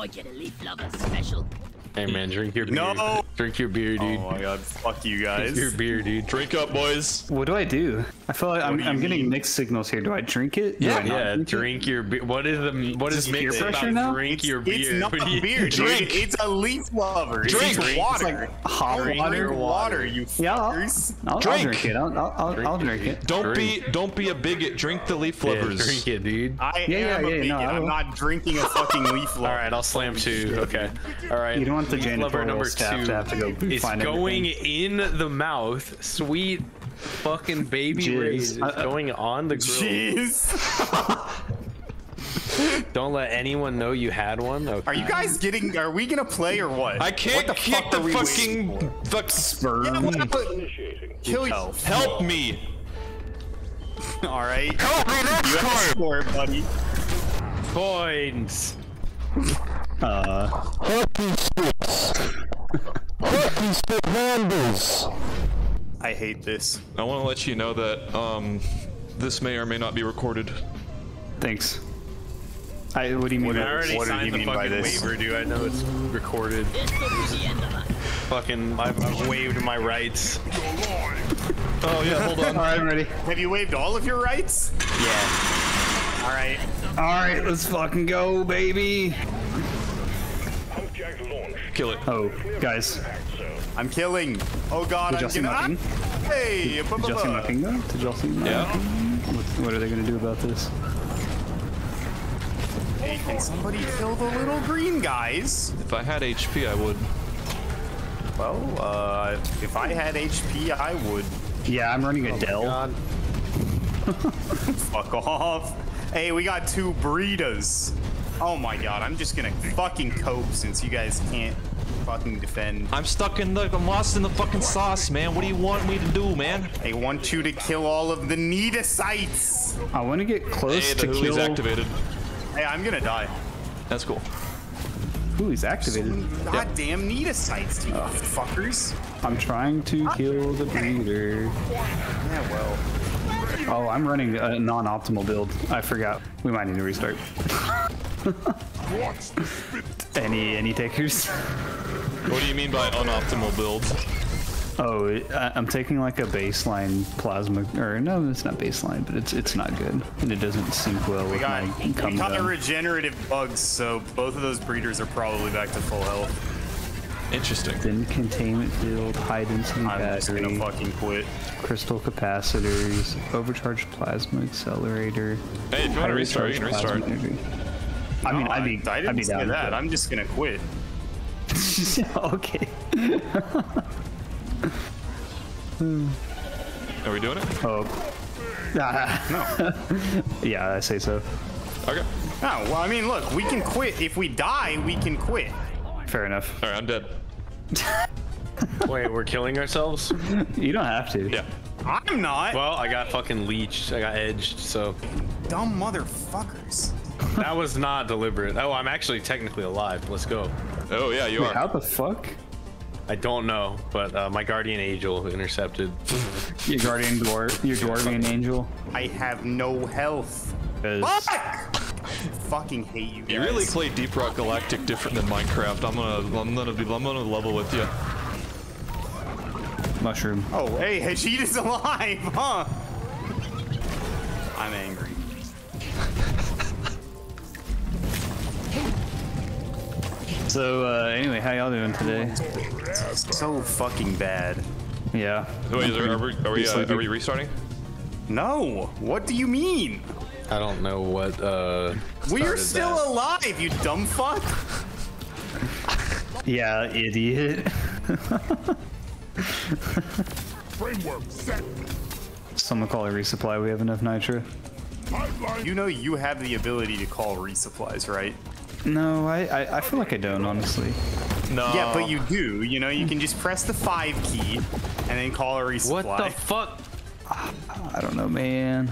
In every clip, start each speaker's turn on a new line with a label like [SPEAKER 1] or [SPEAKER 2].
[SPEAKER 1] I get a leaf lover special.
[SPEAKER 2] Hey man, drink your beer.
[SPEAKER 3] No.
[SPEAKER 2] Drink your beer, dude.
[SPEAKER 3] Oh my god, fuck you guys.
[SPEAKER 2] drink your beer, dude.
[SPEAKER 4] Drink up, boys.
[SPEAKER 5] What do I do? I feel like I'm, I'm getting mixed signals here. Do I drink it? Do
[SPEAKER 4] Yeah,
[SPEAKER 2] Yeah,
[SPEAKER 5] drink
[SPEAKER 2] drink your beer. What is the what is
[SPEAKER 5] Is peer
[SPEAKER 2] mixed
[SPEAKER 5] pressure
[SPEAKER 2] about
[SPEAKER 5] now?
[SPEAKER 2] drink your beer?
[SPEAKER 3] It's not
[SPEAKER 2] What you-
[SPEAKER 3] beer, dude.
[SPEAKER 4] Drink.
[SPEAKER 3] It's a leaf lover.
[SPEAKER 4] Drink.
[SPEAKER 3] It's water.
[SPEAKER 5] hot
[SPEAKER 3] Drink
[SPEAKER 5] water?
[SPEAKER 3] your water, you
[SPEAKER 5] Yeah, I'll,
[SPEAKER 3] fuckers.
[SPEAKER 5] I'll, I'll
[SPEAKER 4] Drink.
[SPEAKER 5] drink it. I'll, I'll, I'll,
[SPEAKER 2] Drink
[SPEAKER 5] I'll
[SPEAKER 2] it,
[SPEAKER 5] drink it.
[SPEAKER 4] Don't
[SPEAKER 2] Drink.
[SPEAKER 4] be don't be a bigot. Drink the leaf
[SPEAKER 2] Yeah,
[SPEAKER 4] lovers.
[SPEAKER 2] drink it, dude.
[SPEAKER 3] I
[SPEAKER 5] Yeah,
[SPEAKER 3] am
[SPEAKER 5] yeah,
[SPEAKER 3] a
[SPEAKER 5] yeah,
[SPEAKER 3] bigot.
[SPEAKER 5] no, I
[SPEAKER 3] I'm not drinking a fucking leaf lover.
[SPEAKER 2] right, I'll slam two. Okay. All right.
[SPEAKER 5] You don't want the
[SPEAKER 2] Leaf lover
[SPEAKER 5] janitorial
[SPEAKER 2] number
[SPEAKER 5] staff
[SPEAKER 2] two
[SPEAKER 5] to have to go
[SPEAKER 2] is
[SPEAKER 5] find
[SPEAKER 2] going
[SPEAKER 5] everything.
[SPEAKER 2] in the mouth. Sweet fucking baby
[SPEAKER 5] Jizz.
[SPEAKER 2] rays is
[SPEAKER 5] I- I-
[SPEAKER 2] going on the grill.
[SPEAKER 3] Jeez.
[SPEAKER 2] Don't let anyone know you had one. Okay.
[SPEAKER 3] Are you guys getting? Are we gonna play or what?
[SPEAKER 4] I can't
[SPEAKER 3] What the
[SPEAKER 4] kick
[SPEAKER 3] fuck
[SPEAKER 4] the fucking fuck.
[SPEAKER 5] Sperm.
[SPEAKER 3] for? Yeah, what the- Kill yourself.
[SPEAKER 4] Help me.
[SPEAKER 3] All right.
[SPEAKER 4] Help me next
[SPEAKER 3] You have to score, buddy.
[SPEAKER 2] Points.
[SPEAKER 5] Uh,
[SPEAKER 3] I hate this.
[SPEAKER 4] I want to let you know that um, this may or may not be recorded.
[SPEAKER 5] thanks. I, what do you mean?
[SPEAKER 3] What
[SPEAKER 2] I
[SPEAKER 5] by
[SPEAKER 2] already
[SPEAKER 3] What did
[SPEAKER 2] signed
[SPEAKER 3] you
[SPEAKER 2] the
[SPEAKER 3] mean by
[SPEAKER 2] fucking
[SPEAKER 3] this?
[SPEAKER 2] waiver, dude. I know it's recorded.
[SPEAKER 1] This will be the end of us.
[SPEAKER 2] Fucking, I've, I've waived my rights.
[SPEAKER 4] Oh yeah, hold on.
[SPEAKER 5] All right, I'm ready.
[SPEAKER 3] Have you waived all of your rights?
[SPEAKER 2] Yeah.
[SPEAKER 3] All right.
[SPEAKER 5] All right, let's fucking go, baby.
[SPEAKER 4] Kill it.
[SPEAKER 5] Oh, guys,
[SPEAKER 3] I'm killing. Oh god,
[SPEAKER 5] Did y'all
[SPEAKER 3] I'm
[SPEAKER 5] see
[SPEAKER 3] gonna.
[SPEAKER 5] my ping?
[SPEAKER 3] Ah! Hey,
[SPEAKER 5] did y'all see my ping though? Did y'all see my
[SPEAKER 4] Yeah.
[SPEAKER 5] ping? What, what are they gonna do about this?
[SPEAKER 3] Hey, can somebody kill the little green guys?
[SPEAKER 4] If I had HP, I would.
[SPEAKER 3] Well, uh, if I had HP, I would.
[SPEAKER 5] Yeah, I'm running a Dell.
[SPEAKER 3] Fuck off. Hey, we got two burritos. Oh my god, I'm just gonna fucking cope since you guys can't fucking defend.
[SPEAKER 4] I'm stuck in the. I'm lost in the fucking sauce, man. What do you want me to do, man?
[SPEAKER 3] I want you to kill all of the Naedocytes.
[SPEAKER 5] I want to get close
[SPEAKER 4] Hey,
[SPEAKER 5] to
[SPEAKER 4] the
[SPEAKER 5] kill.
[SPEAKER 4] Huuli's activated.
[SPEAKER 3] Hey, I'm gonna die.
[SPEAKER 4] That's cool.
[SPEAKER 5] Ooh, he's activated.
[SPEAKER 3] Goddamn Naedocytes, you fuckers.
[SPEAKER 5] I'm trying to ah. kill the breeder.
[SPEAKER 3] Yeah, well.
[SPEAKER 5] Oh, I'm running a non-optimal build. I forgot. We might need to restart. any any takers?
[SPEAKER 4] What do you mean by unoptimal build?
[SPEAKER 5] Oh, I, I'm taking like a baseline plasma, or no, it's not baseline, but it's it's not good, and it doesn't sync well
[SPEAKER 3] We
[SPEAKER 5] with
[SPEAKER 3] got,
[SPEAKER 5] my
[SPEAKER 3] we got the regenerative bugs, so both of those breeders are probably back to full health.
[SPEAKER 4] Interesting.
[SPEAKER 5] Then containment field, high density
[SPEAKER 3] I'm just
[SPEAKER 5] battery,
[SPEAKER 3] gonna fucking quit.
[SPEAKER 5] crystal capacitors, overcharged plasma accelerator.
[SPEAKER 4] Hey, if you want to restart, you can restart.
[SPEAKER 5] energy. I mean,
[SPEAKER 3] No,
[SPEAKER 5] I'd be,
[SPEAKER 3] I
[SPEAKER 5] I'd
[SPEAKER 3] didn't
[SPEAKER 5] be down.
[SPEAKER 3] that. I'm just gonna quit.
[SPEAKER 5] That. okay.
[SPEAKER 4] Are we doing it?
[SPEAKER 5] Oh. no. yeah, I say so.
[SPEAKER 4] Okay.
[SPEAKER 3] Oh, well, I mean, look, we can quit. If we die, we can quit.
[SPEAKER 5] Fair enough.
[SPEAKER 4] All right, I'm dead.
[SPEAKER 2] Wait, we're killing ourselves?
[SPEAKER 5] You don't have to.
[SPEAKER 4] Yeah.
[SPEAKER 3] I'm not.
[SPEAKER 2] Well, I got fucking leeched. I got edged, so
[SPEAKER 3] Dumb motherfuckers.
[SPEAKER 2] That was not deliberate. Oh, I'm actually technically alive. Let's go.
[SPEAKER 4] Oh yeah, you
[SPEAKER 5] Wait,
[SPEAKER 4] are.
[SPEAKER 5] how the fuck?
[SPEAKER 2] I don't know, but uh, my guardian angel intercepted.
[SPEAKER 5] Your guardian dwarf, your dwarvian angel.
[SPEAKER 3] I have no health. Fuck! fucking hate you guys.
[SPEAKER 4] You really play Deep Rock Galactic different than Minecraft. I'm gonna, I'm gonna be, I'm gonna level with you.
[SPEAKER 5] mushroom.
[SPEAKER 3] Oh, hey, Hashid is alive, huh? I'm angry.
[SPEAKER 5] So uh, anyway, how y'all doing today?
[SPEAKER 3] So fucking bad.
[SPEAKER 5] Yeah.
[SPEAKER 4] Wait, is there, are we, are we, uh, are we restarting?
[SPEAKER 3] No, what do you mean?
[SPEAKER 2] I don't know what. uh
[SPEAKER 3] We're still
[SPEAKER 2] that.
[SPEAKER 3] alive, you dumb fuck.
[SPEAKER 5] Yeah, idiot. Someone call a resupply. We have enough nitro.
[SPEAKER 3] You know you have the ability to call resupplies, right?
[SPEAKER 5] No, I, I I feel like I don't honestly.
[SPEAKER 4] No.
[SPEAKER 3] Yeah, but you do. You know, you can just press the five key and then call a resupply.
[SPEAKER 2] What the fuck?
[SPEAKER 5] I don't know, man.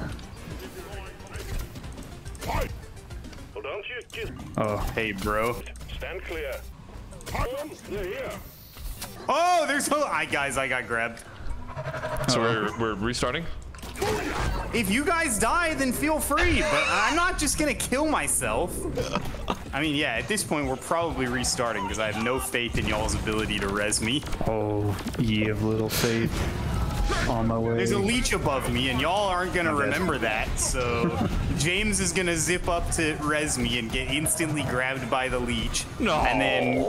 [SPEAKER 6] Well, don't you just
[SPEAKER 5] Oh,
[SPEAKER 3] Hey, bro.
[SPEAKER 6] stand clear. Boom, they're here.
[SPEAKER 3] Oh, there's a. I guys, I got grabbed. Oh.
[SPEAKER 4] So we're, we're restarting.
[SPEAKER 3] if you guys die, then feel free. But I'm not just gonna kill myself. I mean, yeah, at this point, we're probably restarting because I have no faith in y'all's ability to res me.
[SPEAKER 5] Oh, ye of little faith. On my way.
[SPEAKER 3] There's a leech above me, and y'all aren't gonna remember that. So James is gonna zip up to res me and get instantly grabbed by the leech.
[SPEAKER 4] No.
[SPEAKER 3] And then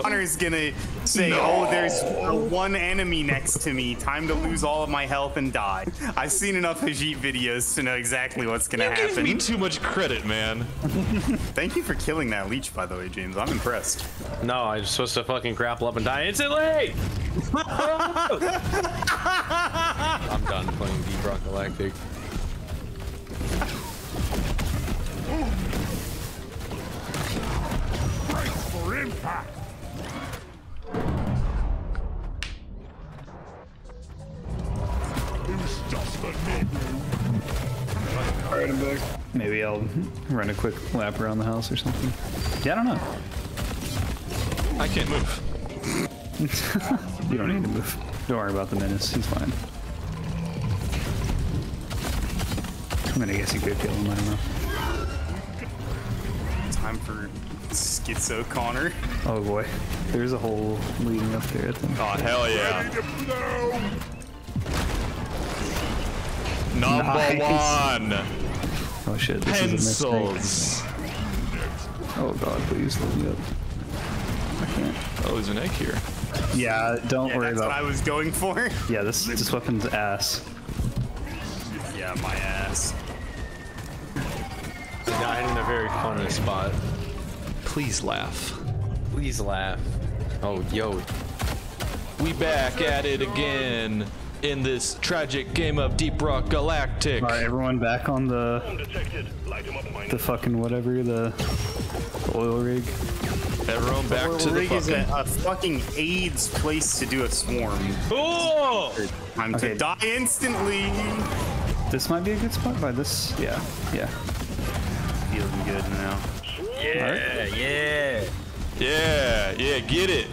[SPEAKER 3] Connor's gonna say, "Oh, there's uh, one enemy next to me. Time to lose all of my health and die." I've seen enough Hajiet videos to know exactly what's gonna
[SPEAKER 4] You gave
[SPEAKER 3] happen.
[SPEAKER 4] me too much credit, man.
[SPEAKER 3] Thank you for killing that leech, by the way, James. I'm impressed.
[SPEAKER 2] No, I'm supposed to fucking grapple up and die instantly. I'm done playing Deep Rock Galactic.
[SPEAKER 6] Brace For impact. It was just a nibble.
[SPEAKER 5] Maybe I'll run a quick lap around the house or something. Yeah, I don't know.
[SPEAKER 4] I can't move.
[SPEAKER 5] You don't need to move. Don't worry about the menace. He's fine. I mean, I guess you could kill him. I don't know.
[SPEAKER 3] Time for Schizo Connor.
[SPEAKER 5] Oh boy, there's a hole leading up there. I think.
[SPEAKER 4] Oh, hell yeah.
[SPEAKER 6] Ready to blow.
[SPEAKER 4] Number
[SPEAKER 5] Nice.
[SPEAKER 4] one.
[SPEAKER 5] Oh shit, this is a mistake.
[SPEAKER 4] Pencils.
[SPEAKER 5] Oh god, please let me up. I can't.
[SPEAKER 4] Oh, there's an egg here.
[SPEAKER 5] Yeah, don't
[SPEAKER 3] Yeah,
[SPEAKER 5] worry
[SPEAKER 3] that's what I was going for.
[SPEAKER 5] Yeah, this this weapon's ass.
[SPEAKER 3] Yeah, my ass.
[SPEAKER 2] I Died in a very funny spot.
[SPEAKER 4] Please laugh.
[SPEAKER 2] Please laugh. Oh, yo.
[SPEAKER 4] We back at it again in this tragic game of Deep Rock Galactic.
[SPEAKER 5] All right, everyone back on the
[SPEAKER 6] Undetected. Light him up, mine.
[SPEAKER 5] the fucking whatever the, the oil rig.
[SPEAKER 4] Everyone back to the
[SPEAKER 3] Rig is a,
[SPEAKER 4] fucking.
[SPEAKER 3] a fucking AIDS place to do a swarm.
[SPEAKER 2] Oh!
[SPEAKER 3] Time
[SPEAKER 5] Okay.
[SPEAKER 3] to die instantly.
[SPEAKER 5] This might be a good spot by this. Yeah, yeah.
[SPEAKER 3] Feeling good now.
[SPEAKER 2] Yeah, yeah.
[SPEAKER 4] Yeah, yeah, get it.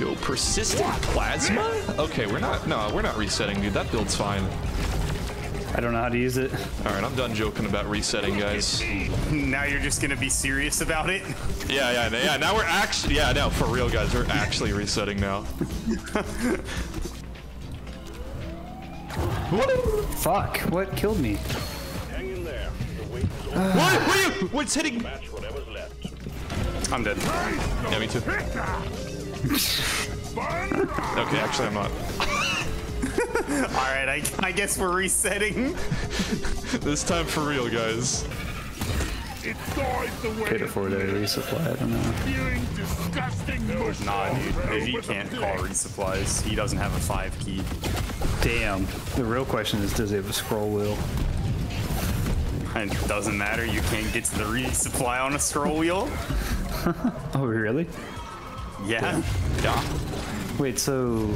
[SPEAKER 4] Yo, persistent plasma? Okay, we're not. No, we're not resetting, dude. That build's fine.
[SPEAKER 5] I don't know how to use it.
[SPEAKER 4] All right, I'm done joking about resetting, guys.
[SPEAKER 3] Now you're just gonna be serious about it.
[SPEAKER 4] Yeah, yeah, yeah. Now we're actually. Yeah, no, for real, guys. We're actually resetting now.
[SPEAKER 5] Fuck! What killed me?
[SPEAKER 6] Hang in there. The wait is over.
[SPEAKER 4] What? What are you? What's hitting?
[SPEAKER 6] Match whatever's left.
[SPEAKER 3] I'm dead.
[SPEAKER 4] Yeah, me too. Okay, actually, I'm not.
[SPEAKER 3] All right, I, I guess we're resetting.
[SPEAKER 4] This time for real, guys.
[SPEAKER 6] It died the way
[SPEAKER 5] Could afford a resupply. I don't know.
[SPEAKER 6] spewing disgusting mush.
[SPEAKER 3] Nah, dude. If he can't call resupplies, he doesn't have a five key.
[SPEAKER 5] Damn. The real question is, does he have a scroll wheel?
[SPEAKER 3] It doesn't matter. You can't get to the resupply on a scroll wheel.
[SPEAKER 5] Oh, really?
[SPEAKER 3] Yeah.
[SPEAKER 4] Yeah.
[SPEAKER 5] Wait, so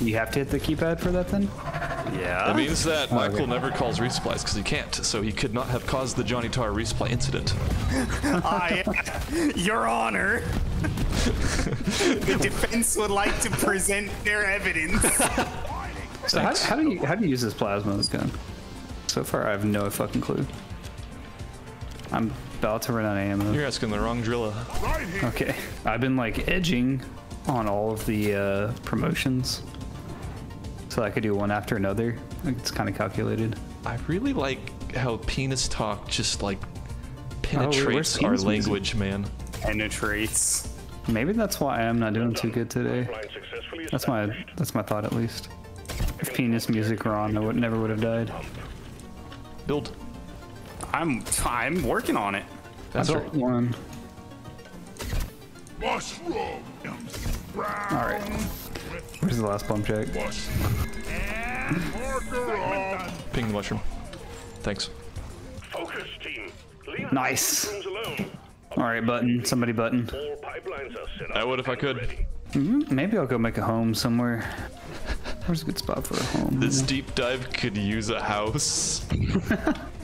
[SPEAKER 5] you have to hit the keypad for that then?
[SPEAKER 3] Yeah.
[SPEAKER 4] That means that oh, Michael
[SPEAKER 5] okay.
[SPEAKER 4] never calls resupplies because he can't, so he could not have caused the Johnny Tarr resupply incident.
[SPEAKER 3] I, Your Honor. the defense would like to present their evidence.
[SPEAKER 5] So how, how do you how do you use this plasma gun? So far, I have no fucking clue. I'm about to run out of ammo.
[SPEAKER 4] You're asking the wrong driller.
[SPEAKER 5] Okay, I've been like edging on all of the uh, promotions, so I could do one after another. It's kind of calculated.
[SPEAKER 4] I really like how penis talk just like
[SPEAKER 5] where's
[SPEAKER 4] penetrates our
[SPEAKER 5] penis music?
[SPEAKER 4] language, man.
[SPEAKER 3] Penetrates.
[SPEAKER 5] Maybe that's why I'm not doing too good today. That's my that's my thought at least. If penis music were on, I would never would have died.
[SPEAKER 4] Build.
[SPEAKER 3] I'm I'm working on it.
[SPEAKER 4] That's
[SPEAKER 5] I
[SPEAKER 4] right.
[SPEAKER 5] one.
[SPEAKER 6] Mushroom.
[SPEAKER 5] All right. Where's the last bump check?
[SPEAKER 6] And.
[SPEAKER 4] Ping the mushroom. Thanks.
[SPEAKER 6] Focus team. Leave
[SPEAKER 5] Nice.
[SPEAKER 6] alone.
[SPEAKER 5] All right, button. Somebody button.
[SPEAKER 6] All pipelines are set up.
[SPEAKER 4] I would if I
[SPEAKER 6] and
[SPEAKER 4] could.
[SPEAKER 6] ready. Mm-hmm.
[SPEAKER 5] Maybe I'll go make a home somewhere. Where's a good spot for a home?
[SPEAKER 4] This deep dive could use a house.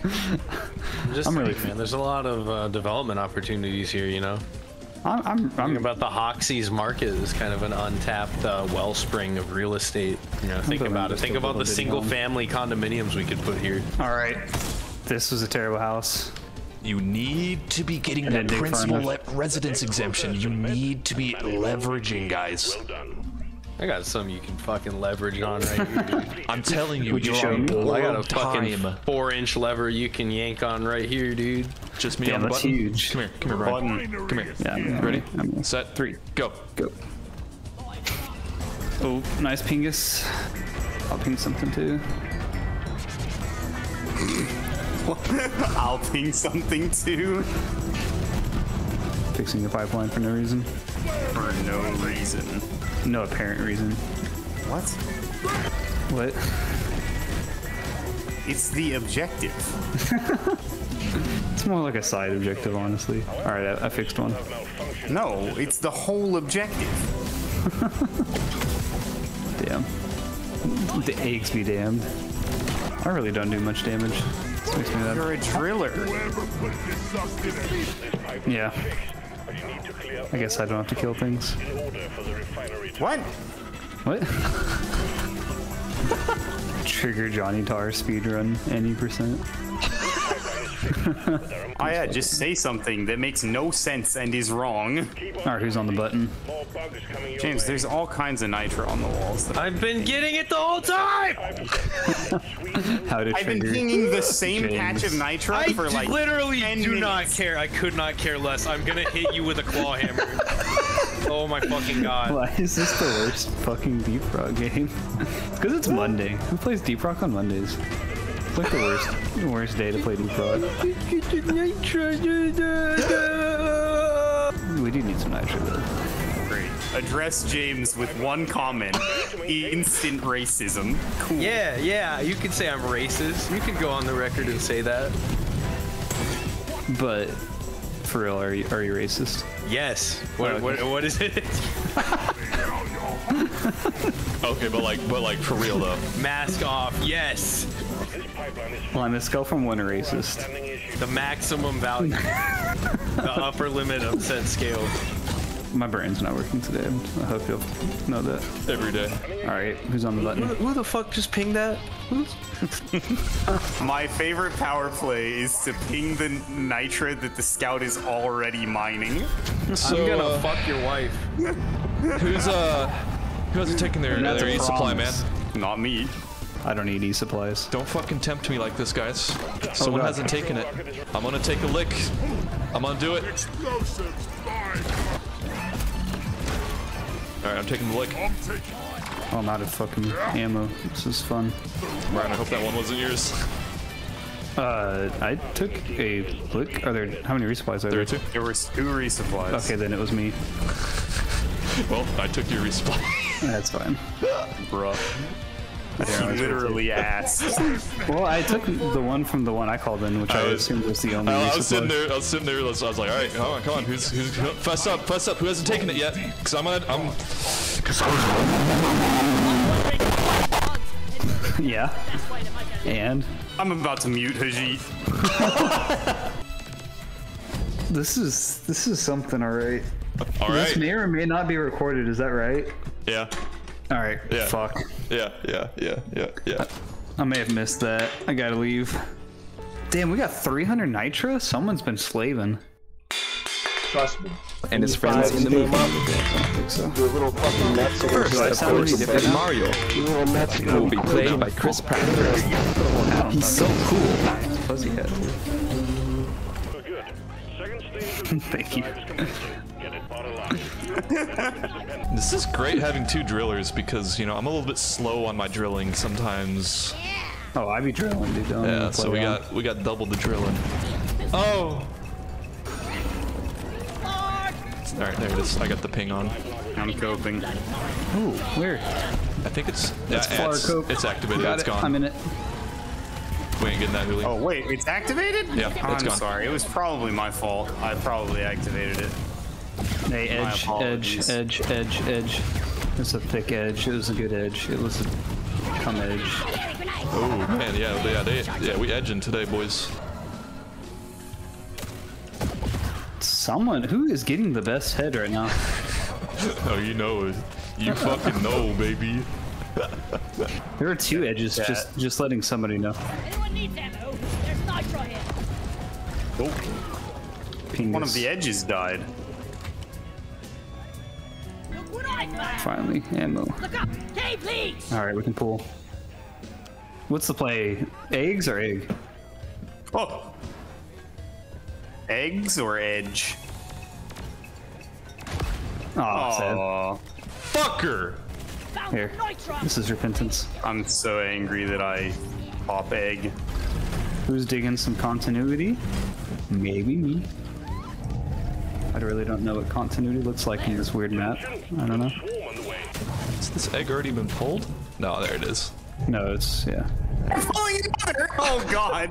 [SPEAKER 2] Just
[SPEAKER 5] I'm really-
[SPEAKER 2] man. There's a lot of uh, development opportunities here, you know.
[SPEAKER 5] I'm, I'm, I'm
[SPEAKER 2] Think about the Hoxxes market is kind of an untapped uh, wellspring of real estate. You know, think about it. Think about the single
[SPEAKER 5] home.
[SPEAKER 2] family condominiums we could put here.
[SPEAKER 5] all right. This was a terrible house.
[SPEAKER 4] You need to be getting
[SPEAKER 5] And
[SPEAKER 4] that
[SPEAKER 5] then dig far
[SPEAKER 4] principal residence exemption. You need to be leveraging, guys.
[SPEAKER 2] I got some you can fucking leverage on right here. dude.
[SPEAKER 4] I'm telling you,
[SPEAKER 5] Would you show me?
[SPEAKER 2] I got a fucking
[SPEAKER 4] time.
[SPEAKER 2] four inch lever you can yank on right here, dude.
[SPEAKER 4] Just me
[SPEAKER 5] Damn,
[SPEAKER 4] on the
[SPEAKER 5] that's
[SPEAKER 4] button.
[SPEAKER 5] huge.
[SPEAKER 4] Come here, come here, Brian.
[SPEAKER 3] Button.
[SPEAKER 4] Come here.
[SPEAKER 5] Yeah, I'm
[SPEAKER 4] Ready?
[SPEAKER 5] I'm
[SPEAKER 4] Set.
[SPEAKER 5] Three.
[SPEAKER 4] Go.
[SPEAKER 5] Go. Oh, nice pingus. I'll ping something too.
[SPEAKER 3] I'll ping something too
[SPEAKER 5] Fixing the pipeline for no reason.
[SPEAKER 3] for no reason.
[SPEAKER 5] No apparent reason.
[SPEAKER 3] What?
[SPEAKER 5] What?
[SPEAKER 3] It's the objective.
[SPEAKER 5] It's more like a side objective, honestly. All right, I, I fixed one.
[SPEAKER 3] No, it's the whole objective.
[SPEAKER 5] Damn. The eggs be damned. I really don't do much damage. This makes me mad.
[SPEAKER 3] You're a driller.
[SPEAKER 5] Yeah. I guess I don't have to kill things.
[SPEAKER 3] What?
[SPEAKER 5] What? Trigger Johnny Tarr speedrun any percent.
[SPEAKER 3] Oh yeah, just say something that makes no sense and is wrong.
[SPEAKER 5] Alright, who's on the button?
[SPEAKER 6] More bugs coming your
[SPEAKER 3] James, there's all kinds of nitro on the walls.
[SPEAKER 2] I've been getting it the whole time.
[SPEAKER 5] How to
[SPEAKER 3] I've been pinging the same
[SPEAKER 5] James.
[SPEAKER 3] patch of nitro
[SPEAKER 2] I
[SPEAKER 3] for like
[SPEAKER 2] literally
[SPEAKER 3] 10
[SPEAKER 2] do not care. I could not care less. I'm gonna hit you with a claw hammer. oh my fucking god.
[SPEAKER 5] Why is this the worst fucking Deep Rock game? Because it's Monday. Who plays Deep Rock on Mondays? It's like the worst, the worst day to play Deep Rock. We do need some nitro though.
[SPEAKER 3] Great. Address James with one comment. Instant racism. Cool.
[SPEAKER 2] Yeah, yeah, you could say I'm racist. You could go on the record and say that.
[SPEAKER 5] But for real, are you, are you racist?
[SPEAKER 2] Yes. What,
[SPEAKER 5] Okay.
[SPEAKER 2] what, what is it?
[SPEAKER 4] Okay, but like, but like for real though.
[SPEAKER 2] Mask off. Yes.
[SPEAKER 6] This pipeline is
[SPEAKER 5] Well, I must go from one to racist.
[SPEAKER 2] The maximum value. the upper limit of said scale.
[SPEAKER 5] My brain's not working today. I hope you'll know that.
[SPEAKER 4] Every day.
[SPEAKER 5] All right, who's on the button?
[SPEAKER 2] Who the fuck just pinged that?
[SPEAKER 3] My favorite power play is to ping the nitra that the scout is already mining.
[SPEAKER 4] So,
[SPEAKER 2] I'm gonna
[SPEAKER 4] uh,
[SPEAKER 2] fuck your wife.
[SPEAKER 4] who's uh, who hasn't taken their
[SPEAKER 5] That's
[SPEAKER 4] their
[SPEAKER 5] a
[SPEAKER 4] e supply, man?
[SPEAKER 3] Not me.
[SPEAKER 5] I don't need e-supplies.
[SPEAKER 4] Don't fucking tempt me like this, guys. Someone
[SPEAKER 5] God.
[SPEAKER 4] hasn't taken it. I'm gonna take a lick. I'm gonna do it. All right, I'm taking the lick.
[SPEAKER 5] Oh, I'm out of fucking ammo. This is fun.
[SPEAKER 4] Ryan, I hope that one wasn't yours.
[SPEAKER 5] Uh, I took a look. Are there how many resupplies are
[SPEAKER 4] There
[SPEAKER 5] there?
[SPEAKER 4] are two.
[SPEAKER 3] There were two resupplies.
[SPEAKER 5] Okay, then it was me.
[SPEAKER 4] Well, I took your resupply.
[SPEAKER 5] That's fine.
[SPEAKER 3] bruh. He literally asked.
[SPEAKER 5] Well, I took the one from the one I called in, which I,
[SPEAKER 4] I was-
[SPEAKER 5] assumed was the only.
[SPEAKER 4] I, I was sitting there. I was sitting there. I was, I was like, all right, come on, come on. Who's who's fess up, fess up? Who hasn't taken it yet? Because I'm gonna. I'm.
[SPEAKER 5] Yeah. And
[SPEAKER 3] I'm about to mute Hajiet.
[SPEAKER 5] this is this is something, all right.
[SPEAKER 4] All
[SPEAKER 5] This may or may not be recorded. Is that right?
[SPEAKER 4] Yeah.
[SPEAKER 5] All right.
[SPEAKER 4] Yeah.
[SPEAKER 5] Fuck.
[SPEAKER 4] Yeah. Yeah. Yeah. Yeah. Yeah.
[SPEAKER 5] I may have missed that. I gotta leave. Damn, we got 300 nitro. Someone's been slaving.
[SPEAKER 7] Trust me.
[SPEAKER 8] and his friends in the movie.
[SPEAKER 5] I don't think so.
[SPEAKER 7] You're a little fucking nuts.
[SPEAKER 8] First,
[SPEAKER 5] Do I
[SPEAKER 8] of
[SPEAKER 5] sound
[SPEAKER 8] course,
[SPEAKER 5] any different now?
[SPEAKER 8] Mario
[SPEAKER 7] You're a little nuts.
[SPEAKER 8] will be played by Chris Pratt. He's so cool.
[SPEAKER 5] Fuzzy head.
[SPEAKER 6] Good. Second stage
[SPEAKER 5] Thank you.
[SPEAKER 4] This is great having two drillers because you know I'm a little bit slow on my drilling sometimes.
[SPEAKER 5] Oh, I be drilling, dude. Don't
[SPEAKER 4] Yeah. So we
[SPEAKER 5] around.
[SPEAKER 4] got we got double the drilling. Oh. All right, there it is. I got the ping on.
[SPEAKER 3] I'm coping.
[SPEAKER 5] Ooh, where?
[SPEAKER 4] I think it's yeah,
[SPEAKER 5] That's
[SPEAKER 4] yeah,
[SPEAKER 5] far
[SPEAKER 4] it's,
[SPEAKER 5] cope.
[SPEAKER 4] it's activated.
[SPEAKER 5] Got
[SPEAKER 4] It's
[SPEAKER 5] it.
[SPEAKER 4] gone.
[SPEAKER 5] I'm in it.
[SPEAKER 4] we ain't getting that, Huuli.
[SPEAKER 3] Oh wait, it's activated?
[SPEAKER 4] Yeah,
[SPEAKER 3] I'm
[SPEAKER 4] gone.
[SPEAKER 3] sorry. It was probably my fault. I probably activated it.
[SPEAKER 5] Hey, edge, edge, edge, edge, edge. It's a thick edge. It was a good edge. It was a come edge.
[SPEAKER 4] Oh man, yeah, yeah, they, yeah, we edging today, boys.
[SPEAKER 5] Someone who is getting the best head right now.
[SPEAKER 4] Oh, you know it. You fucking know, baby.
[SPEAKER 5] There are two edges. Just just letting somebody know.
[SPEAKER 1] Anyone needs ammo? Oh, there's nitro here. Oh.
[SPEAKER 5] Pingus.
[SPEAKER 3] One of the edges died.
[SPEAKER 5] Finally, ammo.
[SPEAKER 1] Look up. Hey.
[SPEAKER 5] All right, we can pull. What's the play? Eggs or egg?
[SPEAKER 3] Oh. Eggs or edge?
[SPEAKER 5] Oh, sad.
[SPEAKER 3] Aw,
[SPEAKER 4] Fucker!
[SPEAKER 5] Here. This is repentance.
[SPEAKER 3] I'm so angry that I pop egg.
[SPEAKER 5] Who's digging some continuity? Maybe me. I really don't know what continuity looks like in this weird map. I don't know.
[SPEAKER 6] Swarm on the way.
[SPEAKER 4] Has this egg already been pulled? No, there it is.
[SPEAKER 5] No, it's yeah.
[SPEAKER 3] Falling in water! Oh god!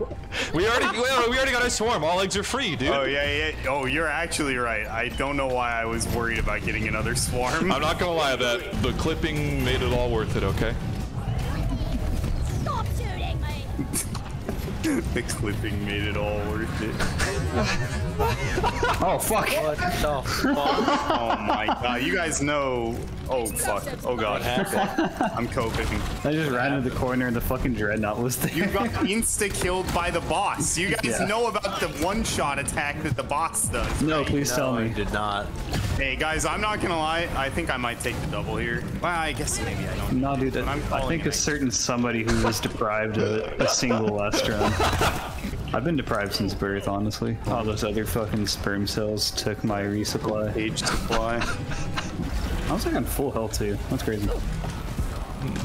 [SPEAKER 4] We already we already got a swarm. All eggs are free, dude.
[SPEAKER 3] Oh yeah, yeah. Oh, you're actually right. I don't know why I was worried about getting another swarm.
[SPEAKER 4] I'm not gonna lie, that the clipping made it all worth it. Okay.
[SPEAKER 3] the clipping made it all worth it.
[SPEAKER 5] Oh fuck!
[SPEAKER 2] What the fuck?
[SPEAKER 3] Oh my god, you guys know. Oh fuck. Oh god. I'm coping.
[SPEAKER 5] I just ran into the corner and the fucking dreadnought was there.
[SPEAKER 3] You got insta killed by the boss. You guys
[SPEAKER 5] Yeah.
[SPEAKER 3] know about the one shot attack that the boss does.
[SPEAKER 5] no,
[SPEAKER 3] right?
[SPEAKER 5] please tell
[SPEAKER 2] No, I
[SPEAKER 5] me.
[SPEAKER 2] did not.
[SPEAKER 3] Hey guys, I'm not gonna lie. I think I might take the double here. Well, I guess maybe I don't.
[SPEAKER 5] No, dude.
[SPEAKER 3] I'm
[SPEAKER 5] I
[SPEAKER 3] calling
[SPEAKER 5] think a certain somebody who was deprived of a single last round. I've been deprived since birth, honestly. All those other fucking sperm cells took my resupply.
[SPEAKER 3] Page supply.
[SPEAKER 5] I was like on full health too. That's crazy.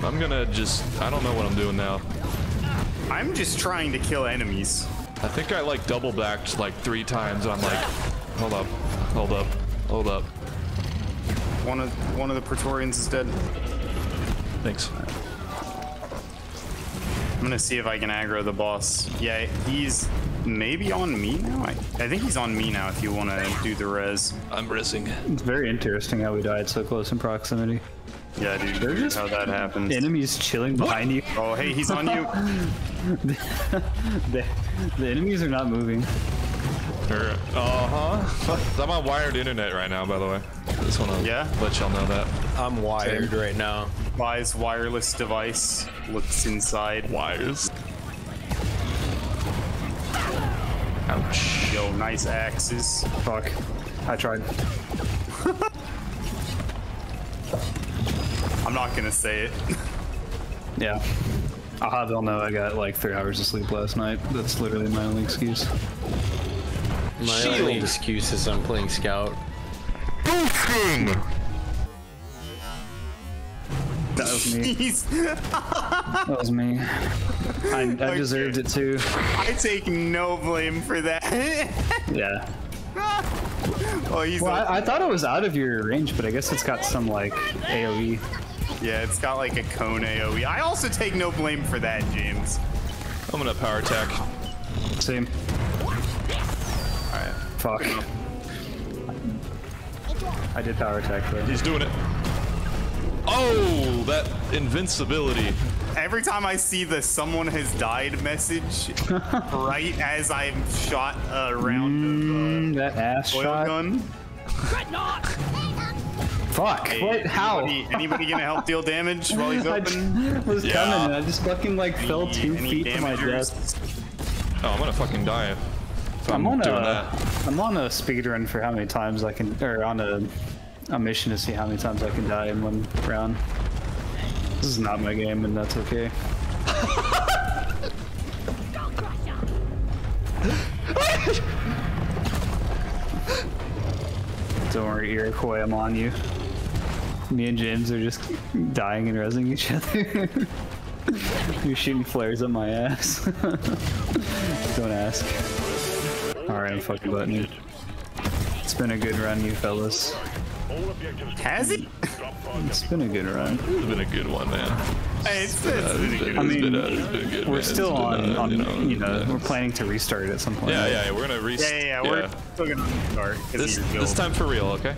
[SPEAKER 4] I'm gonna just. I don't know what I'm doing now.
[SPEAKER 3] I'm just trying to kill enemies.
[SPEAKER 4] I think I like double backed like three times. and I'm like, hold up, hold up, hold up.
[SPEAKER 3] One of one of the Praetorians is dead.
[SPEAKER 4] Thanks.
[SPEAKER 3] I'm gonna see if I can aggro the boss. Yeah, he's maybe on me now. I, I think he's on me now. If you want to do the res.
[SPEAKER 4] I'm rizzing.
[SPEAKER 5] It's very interesting how we died so close in proximity.
[SPEAKER 3] Yeah, dude.
[SPEAKER 5] They're
[SPEAKER 3] weird
[SPEAKER 5] just
[SPEAKER 3] how that happens.
[SPEAKER 5] Enemies chilling behind you.
[SPEAKER 3] Oh, hey, he's on you.
[SPEAKER 5] The, the enemies are not moving.
[SPEAKER 4] Uh huh. I'm on wired internet right now, by the way. Just wanna
[SPEAKER 3] Yeah?
[SPEAKER 4] let y'all know that.
[SPEAKER 2] I'm wired right now.
[SPEAKER 3] Buys wireless device. Looks inside.
[SPEAKER 4] Wires. Ouch.
[SPEAKER 3] Yo, nice axes.
[SPEAKER 5] Fuck. I tried.
[SPEAKER 3] I'm not gonna say it.
[SPEAKER 5] Yeah. Aha, they'll know I got like three hours of sleep last night. That's literally my only excuse.
[SPEAKER 2] My only excuse is I'm playing Scout.
[SPEAKER 5] That was me. That was me. I, I deserved it too.
[SPEAKER 3] I take no blame for that.
[SPEAKER 5] Yeah.
[SPEAKER 3] oh, he's
[SPEAKER 5] Well,
[SPEAKER 3] a-
[SPEAKER 5] I, I thought it was out of your range, but I guess it's got some like. AoE.
[SPEAKER 3] yeah, it's got like a cone AOE. I also take no blame for that, James.
[SPEAKER 4] I'm gonna power attack.
[SPEAKER 5] Same.
[SPEAKER 3] Alright.
[SPEAKER 5] Fuck. I did power attack though.
[SPEAKER 4] He's doing it. Oh, that invincibility.
[SPEAKER 3] Every time I see the someone has died message, right as I'm shot a round
[SPEAKER 5] Mm, that ass
[SPEAKER 3] of uh, oil
[SPEAKER 5] shot.
[SPEAKER 3] gun.
[SPEAKER 5] Fuck.
[SPEAKER 3] Hey,
[SPEAKER 5] what? How?
[SPEAKER 3] Anybody, anybody gonna help deal damage while he's
[SPEAKER 5] I
[SPEAKER 3] open?
[SPEAKER 5] was
[SPEAKER 4] Yeah.
[SPEAKER 5] coming and I just fucking like fell two
[SPEAKER 3] any
[SPEAKER 5] feet to my
[SPEAKER 3] damagers?
[SPEAKER 5] death.
[SPEAKER 4] Oh, I'm gonna fucking die if I'm,
[SPEAKER 5] I'm on
[SPEAKER 4] doing
[SPEAKER 5] a
[SPEAKER 4] that.
[SPEAKER 5] am on a speed run for how many times I can, or on a a mission to see how many times I can die in one round. This is not my game, and that's okay. Don't worry, Iroquois, I'm on you. Me and James are just dying and resing each other. You're shooting flares at my ass. Don't ask. Alright, I'm fucking butting. It's been a good run, you fellas.
[SPEAKER 3] Has it?
[SPEAKER 5] It's been a good run.
[SPEAKER 4] It's been a good one, man.
[SPEAKER 3] Hey, it's,
[SPEAKER 4] Uh,
[SPEAKER 3] it's
[SPEAKER 4] it's
[SPEAKER 3] pretty
[SPEAKER 4] been-
[SPEAKER 3] good.
[SPEAKER 5] I
[SPEAKER 4] it's
[SPEAKER 5] mean,
[SPEAKER 4] been, uh, it's been good,
[SPEAKER 5] We're
[SPEAKER 4] man.
[SPEAKER 5] still
[SPEAKER 4] It's
[SPEAKER 5] on,
[SPEAKER 4] been, uh,
[SPEAKER 5] on, you know,
[SPEAKER 4] yeah.
[SPEAKER 5] we're planning to restart at some point.
[SPEAKER 4] Yeah, yeah, yeah. We're gonna restart.
[SPEAKER 3] Yeah, yeah, yeah, we're still gonna start. 'cause
[SPEAKER 4] This this time for real, okay?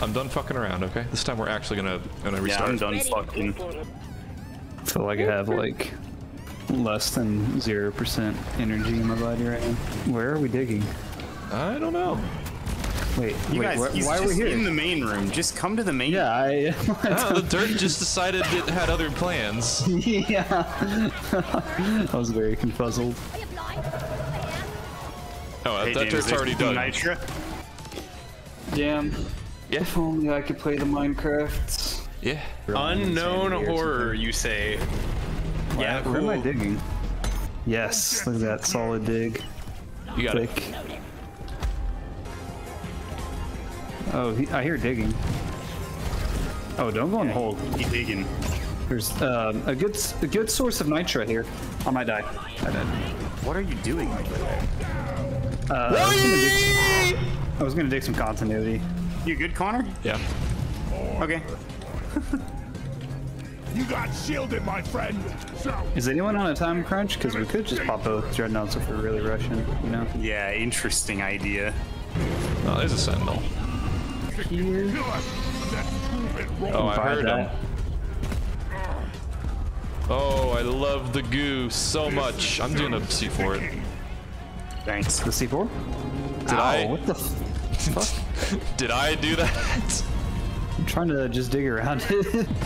[SPEAKER 4] I'm done fucking around, okay? This time we're actually gonna gonna restart.
[SPEAKER 3] Yeah,
[SPEAKER 4] restart.
[SPEAKER 3] I'm done fucking.
[SPEAKER 5] I feel like I have like less than 0% energy in my body right now. Where are we digging?
[SPEAKER 4] I don't know.
[SPEAKER 5] Wait,
[SPEAKER 3] You
[SPEAKER 5] wait,
[SPEAKER 3] guys,
[SPEAKER 5] wh-
[SPEAKER 3] he's
[SPEAKER 5] why are we here?
[SPEAKER 3] in the main room. Just come to the main.
[SPEAKER 5] yeah, I.
[SPEAKER 4] Oh, the dirt just decided it had other plans.
[SPEAKER 5] yeah. I was very confuzzled.
[SPEAKER 1] Are you blind?
[SPEAKER 4] Oh,
[SPEAKER 3] Hey,
[SPEAKER 4] that
[SPEAKER 3] James,
[SPEAKER 4] dirt's already
[SPEAKER 3] some
[SPEAKER 4] done.
[SPEAKER 3] Nitra.
[SPEAKER 5] Damn.
[SPEAKER 4] Yeah.
[SPEAKER 5] If only I could play the Minecraft.
[SPEAKER 4] Yeah.
[SPEAKER 2] Unknown horror, you say? Yeah,
[SPEAKER 5] Where am I digging? Yes, look at that solid dig.
[SPEAKER 4] You got it.
[SPEAKER 5] Oh, he, I hear digging. Oh, don't go in the hole.
[SPEAKER 3] Keep digging.
[SPEAKER 5] There's um, a good s- a good source of nitra here. I might die. I died.
[SPEAKER 3] What are you doing over there?
[SPEAKER 5] Uh, I, was dig, I was gonna dig some continuity.
[SPEAKER 3] You good, Connor?
[SPEAKER 4] Yeah.
[SPEAKER 3] Okay.
[SPEAKER 6] You got shielded, my friend. So,
[SPEAKER 5] Is anyone on a time crunch? Because we could just pop both dreadnoughts if we're really rushing. You know.
[SPEAKER 3] Yeah, interesting idea.
[SPEAKER 4] Oh, there's a sentinel.
[SPEAKER 5] Here.
[SPEAKER 6] kill us. That stupid roll.
[SPEAKER 4] Oh, I
[SPEAKER 5] Buy
[SPEAKER 4] heard him.
[SPEAKER 5] that.
[SPEAKER 4] Oh, I love the goo so much. I'm doing a C for it.
[SPEAKER 3] Thanks.
[SPEAKER 5] The C4?
[SPEAKER 4] Did
[SPEAKER 5] Ow,
[SPEAKER 4] I?
[SPEAKER 5] What the? F-
[SPEAKER 4] Did I do that?
[SPEAKER 5] I'm trying to just dig around it.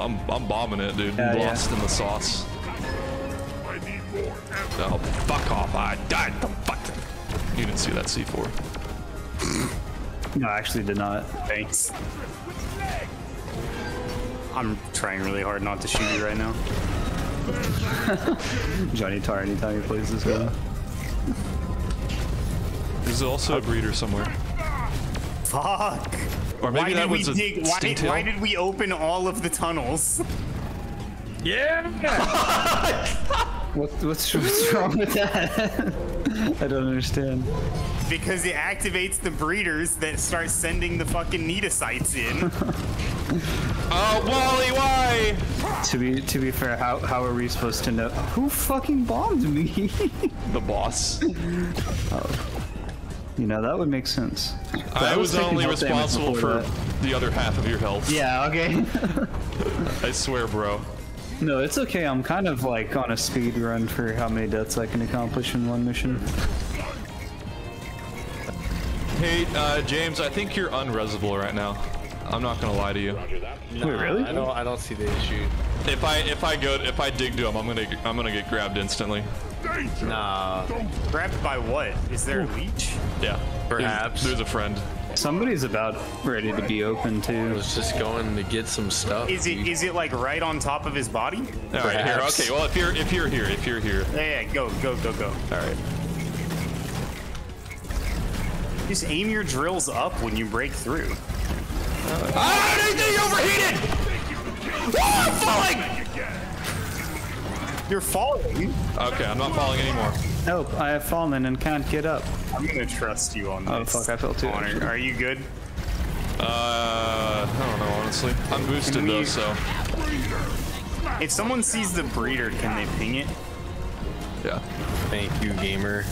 [SPEAKER 4] I'm, I'm bombing it, dude.
[SPEAKER 5] Yeah, yeah.
[SPEAKER 4] Lost in the sauce.
[SPEAKER 6] I need more.
[SPEAKER 4] Oh, fuck off. I died. The fuck. You didn't see that C4.
[SPEAKER 5] no, I actually did not.
[SPEAKER 3] Thanks. I'm trying really hard not to shoot you right now.
[SPEAKER 5] Johnny Tarr anytime he plays this game.
[SPEAKER 4] There's also a breeder somewhere.
[SPEAKER 3] Fuck.
[SPEAKER 4] Or maybe
[SPEAKER 3] why
[SPEAKER 4] that
[SPEAKER 3] did we
[SPEAKER 4] was a
[SPEAKER 3] dig? Why did, why did we open all of the tunnels?
[SPEAKER 2] Yeah.
[SPEAKER 5] What, what's, what's wrong with that? I don't understand.
[SPEAKER 3] Because it activates the breeders that start sending the fucking Naedocytes in.
[SPEAKER 4] Oh, Wally, why?
[SPEAKER 5] To be to be fair, how how are we supposed to know who fucking bombed me?
[SPEAKER 4] The boss. Oh.
[SPEAKER 5] You know that would make sense. But
[SPEAKER 4] I was
[SPEAKER 5] taking
[SPEAKER 4] only responsible for
[SPEAKER 5] that.
[SPEAKER 4] the other half of your health.
[SPEAKER 5] Yeah. Okay.
[SPEAKER 4] I swear, bro.
[SPEAKER 5] no, it's okay. I'm kind of like on a speed run for how many deaths I can accomplish in one mission.
[SPEAKER 4] Hey, uh, James, I think you're unresable right now. I'm not gonna lie to you.
[SPEAKER 5] Wait, really?
[SPEAKER 2] I don't. I don't see the issue.
[SPEAKER 4] If I if I go if I dig to him, I'm gonna I'm gonna get grabbed instantly.
[SPEAKER 6] Danger.
[SPEAKER 2] Nah.
[SPEAKER 3] Grabbed by what? Is there a leech?
[SPEAKER 4] Yeah,
[SPEAKER 2] Perhaps.
[SPEAKER 4] There's, there's a friend.
[SPEAKER 5] Somebody's about ready to be open
[SPEAKER 2] I
[SPEAKER 5] too.
[SPEAKER 2] was just going to get some stuff.
[SPEAKER 3] Is it is it like right on top of his body?
[SPEAKER 4] All right, here. Okay, well if you're if you're here, if you're here,
[SPEAKER 3] Yeah, yeah, go, go, go, go.
[SPEAKER 4] all right.
[SPEAKER 3] Just aim your drills up when you break through.
[SPEAKER 4] Ah, anything overheated! Oh, I'm falling!
[SPEAKER 3] You're falling.
[SPEAKER 4] Okay, I'm not falling anymore.
[SPEAKER 5] Nope, I have fallen and can't get up.
[SPEAKER 3] I'm gonna trust you on this.
[SPEAKER 5] Oh, fuck, I fell too,
[SPEAKER 3] Connor, are you good?
[SPEAKER 4] Uh, I don't know honestly. I'm boosted
[SPEAKER 3] Can
[SPEAKER 4] though, so
[SPEAKER 3] If someone sees the breeder, can they ping it?
[SPEAKER 4] yeah.
[SPEAKER 2] Thank you, gamer.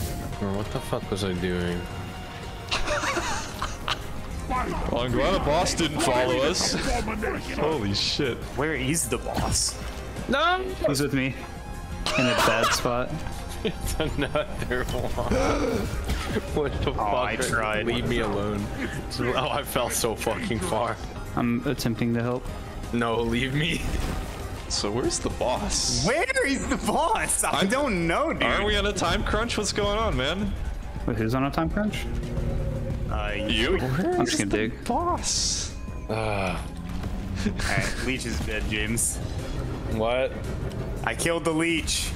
[SPEAKER 2] What the fuck was I doing?
[SPEAKER 4] Well, I'm glad a boss didn't follow us. Holy shit.
[SPEAKER 3] Where is the boss?
[SPEAKER 2] No.
[SPEAKER 5] He's with me in a bad spot.
[SPEAKER 2] It's another one. what the fuck?
[SPEAKER 3] I tried.
[SPEAKER 2] Leave me alone. Oh, I fell so fucking far.
[SPEAKER 5] I'm attempting to help.
[SPEAKER 2] No, leave me.
[SPEAKER 4] So where's the boss?
[SPEAKER 3] Where is the boss? I
[SPEAKER 4] I'm-
[SPEAKER 3] don't know, dude.
[SPEAKER 4] Are we on a time crunch? What's going on, man?
[SPEAKER 5] Wait, who's on a time crunch?
[SPEAKER 3] Uh,
[SPEAKER 4] You?
[SPEAKER 5] I'm just gonna dig.
[SPEAKER 4] Boss.
[SPEAKER 2] Ah,
[SPEAKER 3] Alright, leech is dead, James.
[SPEAKER 2] what?
[SPEAKER 3] I killed the leech.